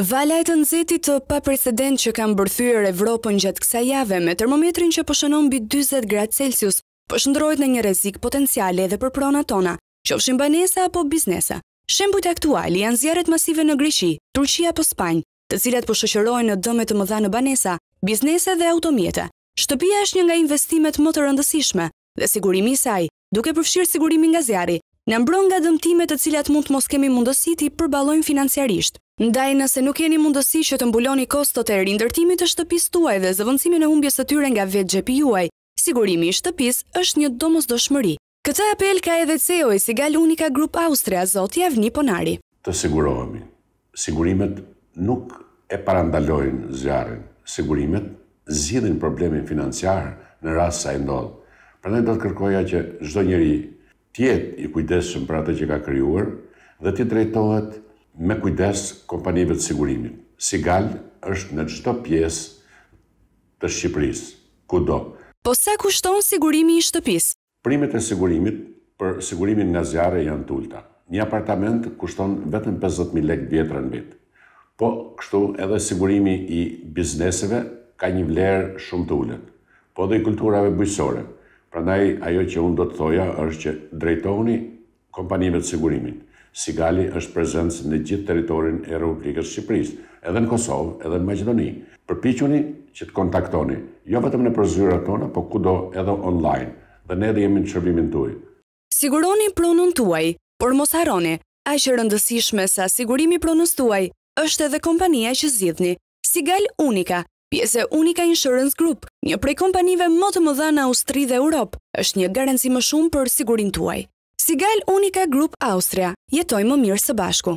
Vala e të nxehtit të paprecedentë që ka mbërthyer Evropën gjatë kësaj jave, me termometrin që po shënon mbi dyzet gradë Celsius, po shndërrohet në një rrezik potencial edhe për pronat tona, qofshin banesa apo biznese. Shembujt aktualë janë zjarret masive në Greqi, Turqi apo Spanjë, të cilat po shoqërohen në dëme të mëdha në banesa, biznese dhe automjete. Shtëpia është një nga investimet më të rëndësishme dhe sigurimi i saj duke përfshirë sigurimin nga zjarri, na mbron nga dëmtime të cilat mund të mos kemi mundësi t'i përballojmë financiarisht. Ndaj, nëse nuk keni mundësi që të mbuloni kostot e rindërtimit të shtëpisë tuaj dhe zëvendësimin e humbjes së tyre nga vetë xhepi juaj, sigurimi i shtëpisë është një domosdoshmëri. Këtë apel ka edhe CEO i Sigal Uniqa Group Austria, zoti Avni Ponari. Të sigurohemi. Sigurimet nuk e parandalojnë zjarrin. Sigurimet zgjidhin problemin financiar në rast se ai ndodh. Prandaj do të kërkoja që çdo njeri të jetë i kujdesshëm për atë që ka krijuar dhe t'i drejtohet me kujdes kompanive të sigurimit. Sigal është në çdo pjesë të Shqipërisë, kudo. Po sa kushton sigurimi i shtëpisë? Primet e sigurimit për sigurimin nga zjarri janë të ulëta. Një apartament kushton vetëm pesëdhjetë mijë lekë të vjetra në vit. Po kështu edhe sigurimi i bizneseve ka një vlerë shumë të ulët. Po dhe i kulturave bujqësore. Prandaj ajo që unë do të thoja është që drejtohuni Kompanive të sigurimit. Sigali është prezencë në gjithë territorin e Republikës së Shqipërisë, edhe në Kosovë, edhe në Maqedoni. Përpiquni që të kontaktoni, jo vetëm nëpër zyrat tona, po kudo edhe online, dhe ne do jemi në shërbimin tuaj. Siguroni pronën tuaj, por mos harroni, aq e rëndësishme sa sigurimi i pronës tuaj, është edhe kompania që zgjidhni. Sigal Uniqa, pjesë e Uniqa Insurance Group, një prej kompanive më të mëdha në Austri dhe Europë, është një garanci më shumë për sigurinë tuaj. Sigal Uniqa Group Austria, jetojmë më mirë së bashku.